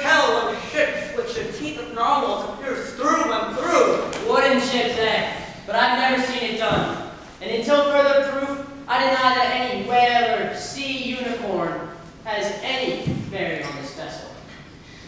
tell of ships which the teeth of narwhals pierce through and through. Wooden ships, eh? But I've never seen it done. And until further proof, I deny that any whale or sea unicorn has any bearing on this vessel.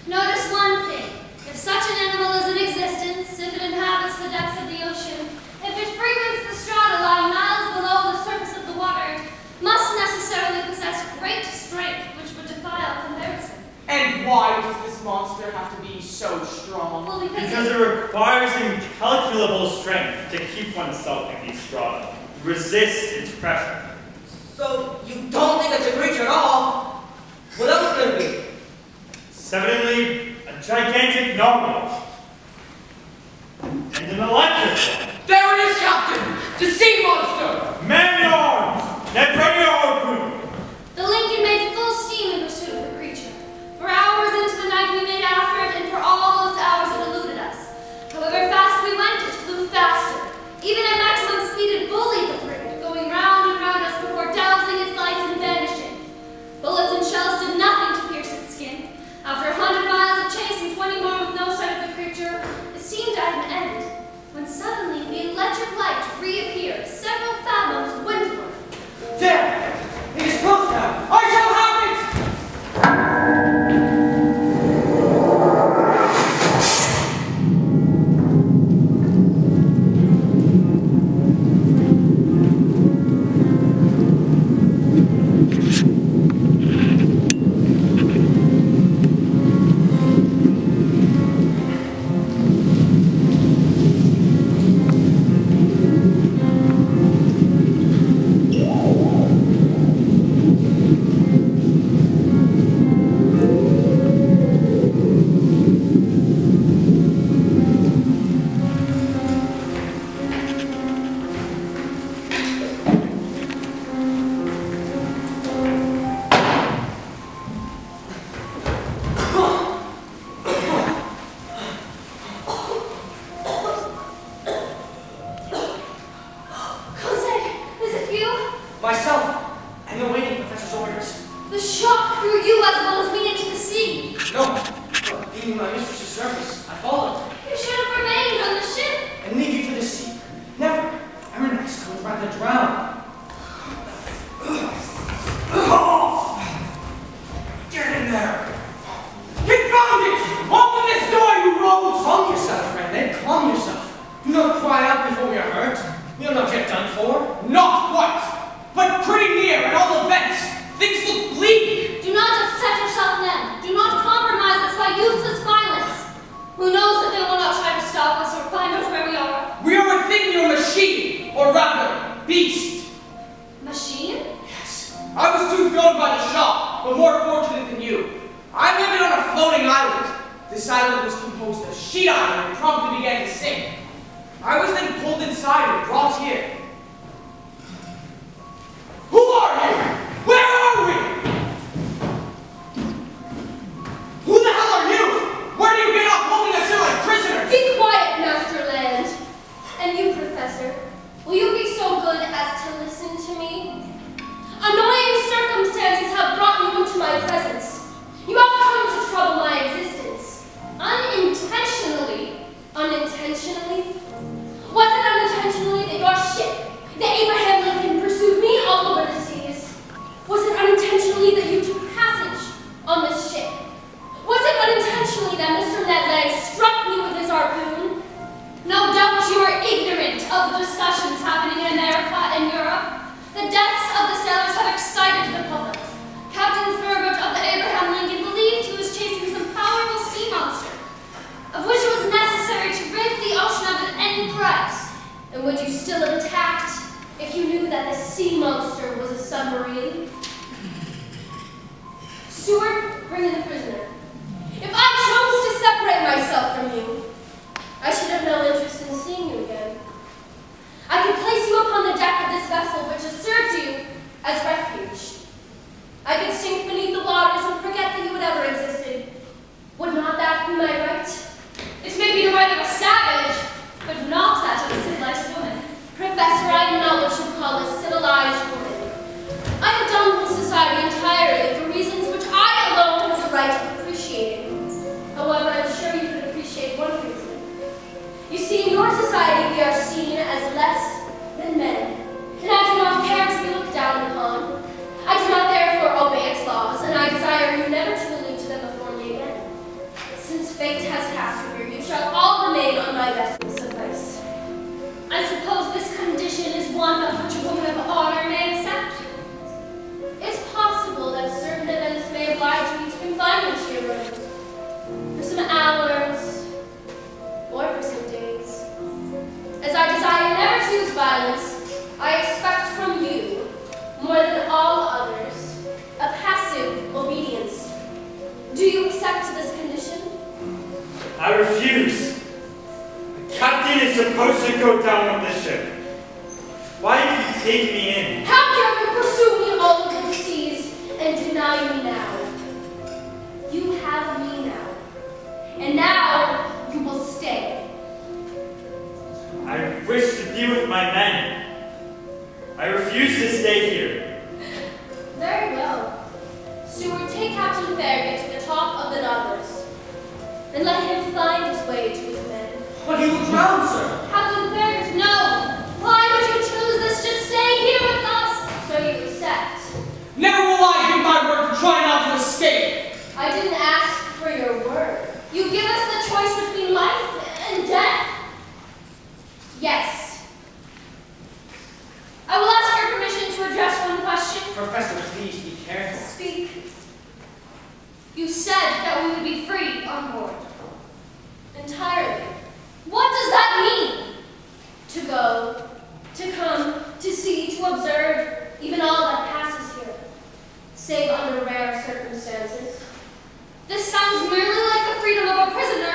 Notice one thing. If such an animal is in existence, if it inhabits the depths of the ocean, if it frequents the strata lying miles below the surface of the water, must necessarily possess great strength which would defy comparison. And why does this monster have to be so strong? Well, because, because it requires incalculable strength to keep oneself in these strata, resist its pressure. So you don't think it's a creature at all? What else could it be? Suddenly, a gigantic narwhal. And an electric one. There it is, Captain! The sea monster! But pretty near at all events. Things look bleak. Do not upset yourself then. Do not compromise us by useless violence. Who knows that they will not try to stop us or find out where we are? We are within your machine, or rather, beast. Machine? Yes. I was too thrown by the shock, but more fortunate than you. I landed on a floating island. This island was composed of sheet iron and promptly began to sink. I was then pulled inside and brought here. Who are you? Where are we? Who the hell are you? Where do you get off holding us here like prisoners? Be quiet, Master Land. And you, Professor, will you be so good as to listen to me? Annoying circumstances have brought you into my presence. You have come to trouble my existence. Unintentionally. Unintentionally? Was it unintentionally that your ship, the Abraham me all over the seas? And now you will stay. I wish to be with my men. I refuse to stay here. Very well. Steward, take Captain Farragut to the top of the Nautilus, and let him find his way to his men. But he will drown, sir. Captain Farragut, no! Why would you choose this? Just stay here with us, so you accept. Never will I give my word to try not to escape. I didn't ask for your word. You give us the choice between life and death. Yes. I will ask your permission to address one question. Professor, please be careful. Speak. You said that we would be free on board. Entirely. What does that mean? To go, to come, to see, to observe, even all that passes here, save under rare circumstances. This sounds merely like the freedom of a prisoner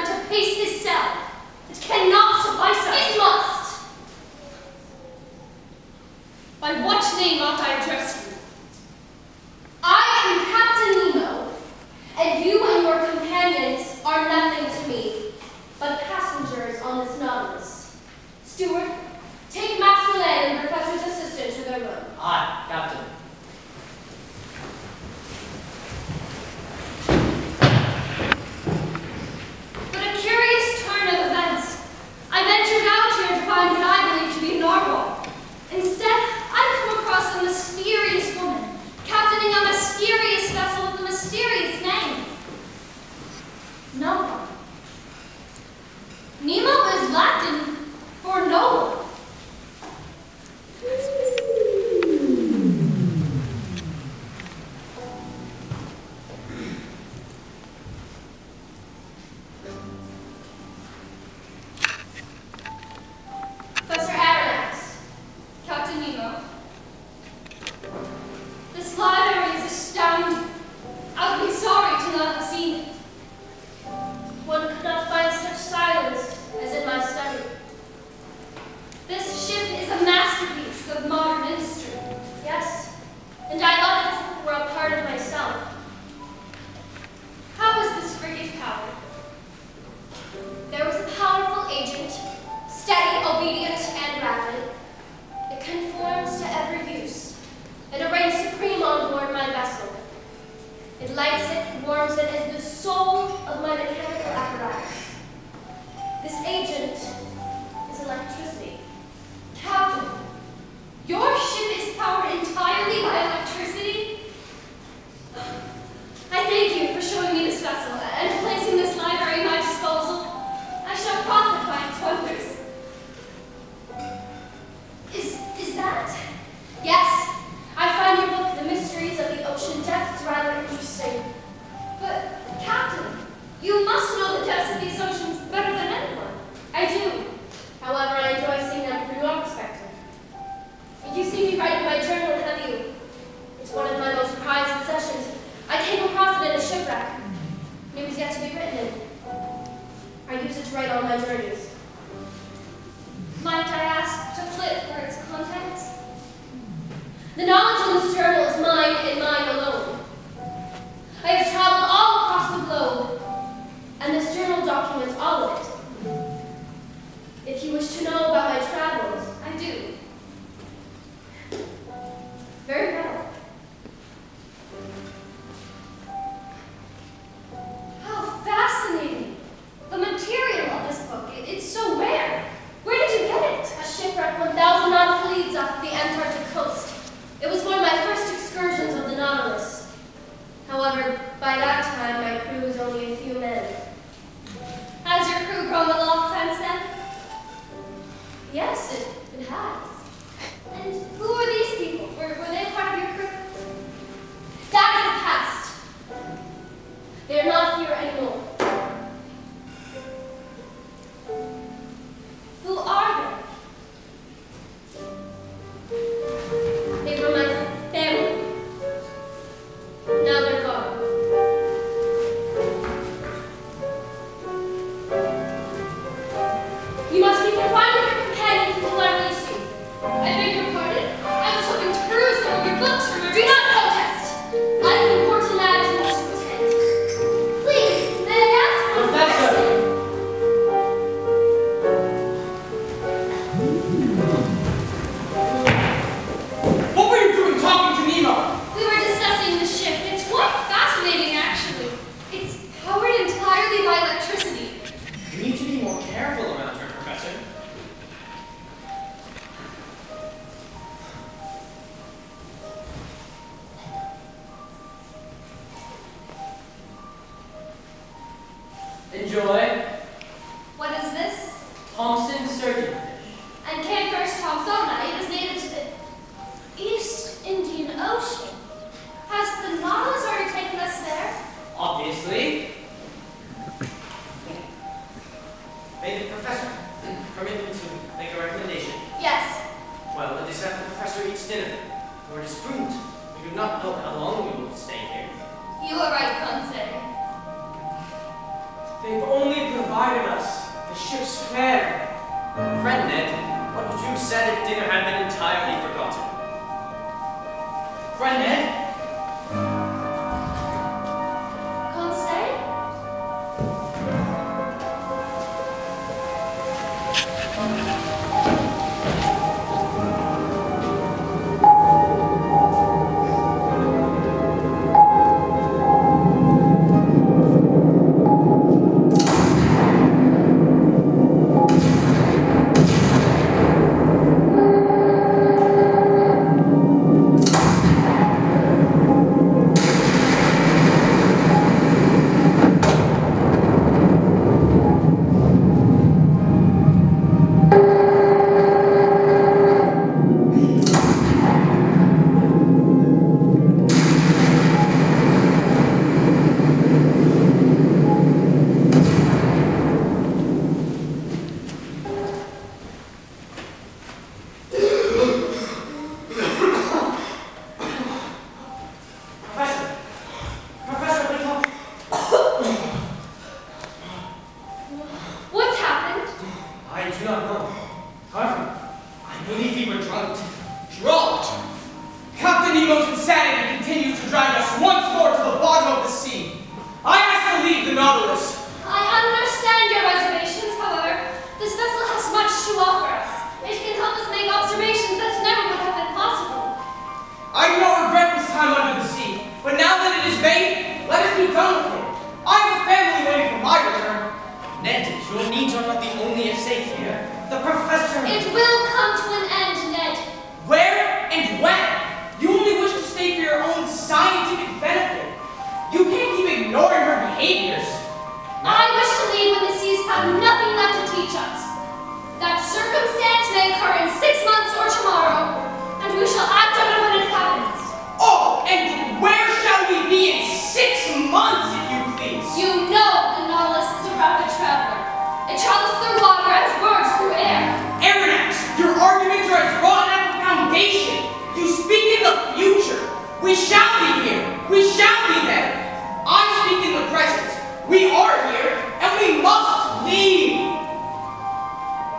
We shall be here. We shall be there. I speak in the present. We are here, and we must leave.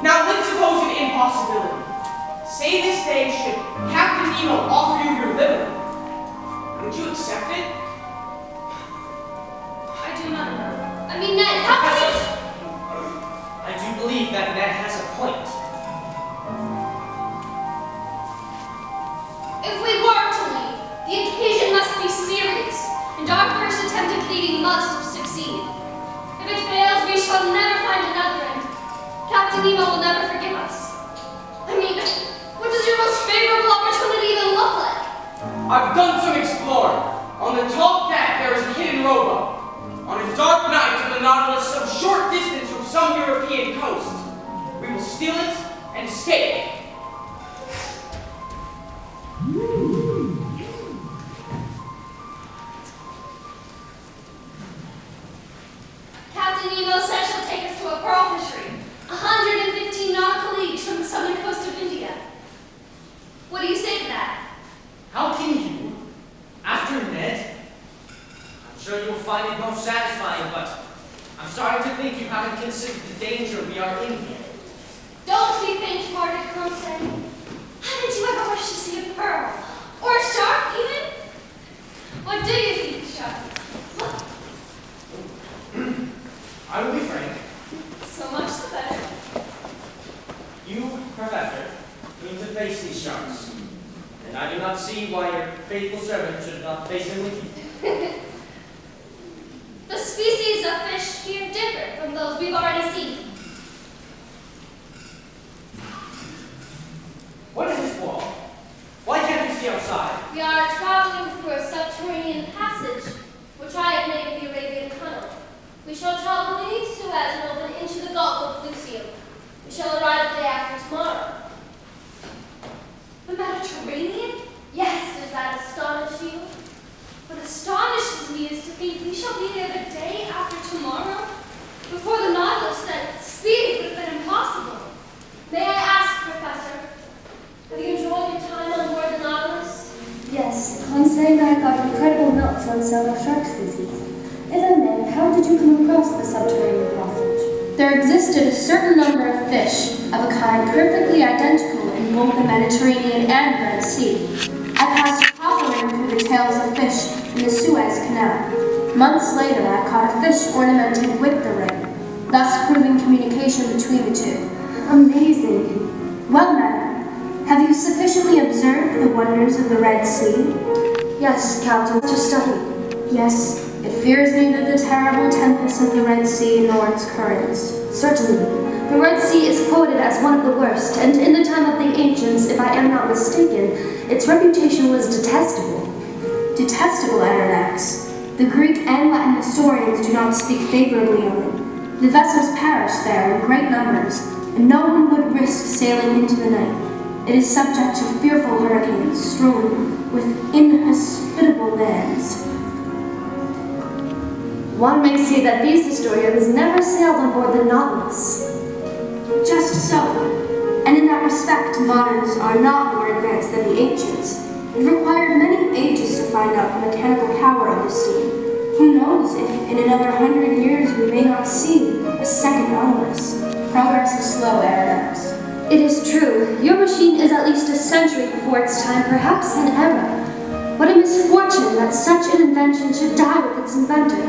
Now let's suppose an impossibility. Say this day should Captain Nemo offer you your liberty? Would you accept it? I do not know. I mean, Ned, how must succeed. If it fails, we shall never find another, and Captain Nemo will never forgive us. I mean, what does your most favorable opportunity even look like? I've done some exploring. On the top deck, there is a hidden robot. On a dark night the Nautilus, some short distance from some European coast, subterranean passage, which I have named the Arabian Tunnel. We shall travel beneath Suez and open into the Gulf of Lucio. We shall arrive the day after tomorrow. The Mediterranean? Yes, does that astonish you? What astonishes me is to think we shall be there the day after tomorrow. Before the Nautilus said speeding would have been impossible. May I ask, Professor, have you enjoyed your time on board the Nautilus? Yes, Conseil and I got incredible notes on several shark species. If I may, how did you come across the subterranean passage? There existed a certain number of fish of a kind perfectly identical in both the Mediterranean and Red Sea. I passed a copper ring through the tails of fish in the Suez Canal. Months later, I caught a fish ornamented with the ring, thus proving communication between the two. Amazing. Well, madam, have you sufficiently observed the wonders of the Red Sea? Yes, Captain, to study. Yes, it fears neither the terrible tempests of the Red Sea nor its currents. Certainly. The Red Sea is quoted as one of the worst, and in the time of the ancients, if I am not mistaken, its reputation was detestable. Detestable, Aronnax. The Greek and Latin historians do not speak favorably of it. The vessels perished there in great numbers, and no one would risk sailing into the night. It is subject to fearful hurricanes, strewn with inhospitable lands. One may say that these historians never sailed on board the Nautilus. Just so. And in that respect, moderns are not more advanced than the ancients. It required many ages to find out the mechanical power of the steam. Who knows if in another hundred years we may not see a second Nautilus. Progress is slow, Aronnax. It is true. Your machine is at least a century before its time, perhaps an era. What a misfortune that such an invention should die with its inventor.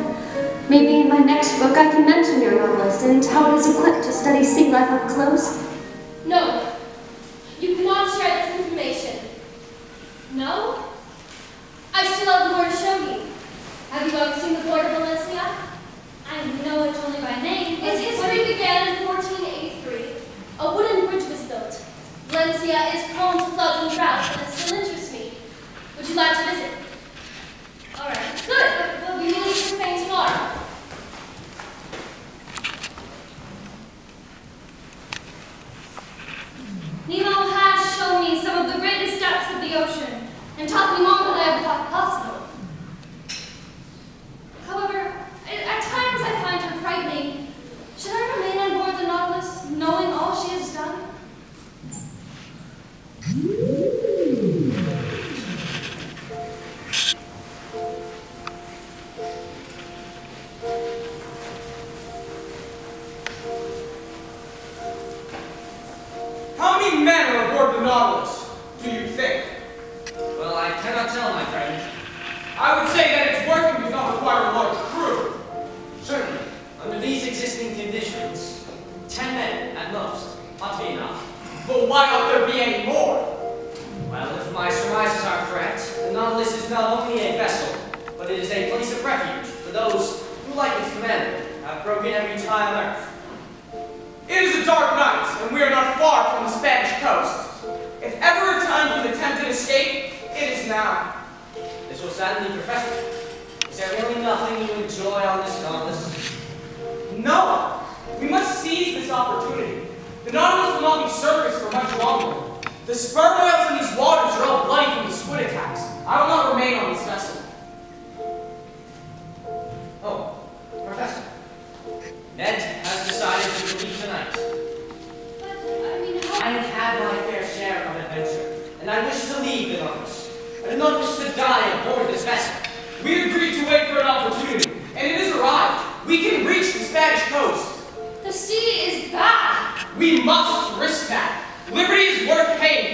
Maybe in my next book I can mention your Nautilus and how it is equipped to study sea life up close. No. You cannot share this information. No? I still have more to show you. Have you ever seen the port of Valencia? I know it only by name. Its history began in 1483. A wooden bridge was built. Valencia is prone to floods and droughts, and it still interests me. Would you like to visit? All right. Good. But we'll be leaving for Spain tomorrow. Nemo has shown me some of the greatest depths of the ocean and taught me more than I ever thought possible. However, at times I find her frightening. Should I remain on board the Nautilus, knowing all she has done? How many men are aboard do you think? Well, I cannot tell, my friend. I would say every tie on Earth. It is a dark night, and we are not far from the Spanish coast. If ever a time for the attempted escape, it is now. This will sadden me, Professor. Is there really nothing you enjoy on this Nautilus? No! We must seize this opportunity. The Nautilus will not be surfaced for much longer. The sperm whales in these waters are all bloody from the squid attacks. I will not remain on this vessel. Ned has decided to leave tonight. But, I mean, I have had my fair share of adventure, and I wish to leave the Nautilus. I do not wish to die aboard this vessel. We agreed to wait for an opportunity, and it has arrived. We can reach the Spanish coast. The sea is bad. We must risk that. Liberty is worth paying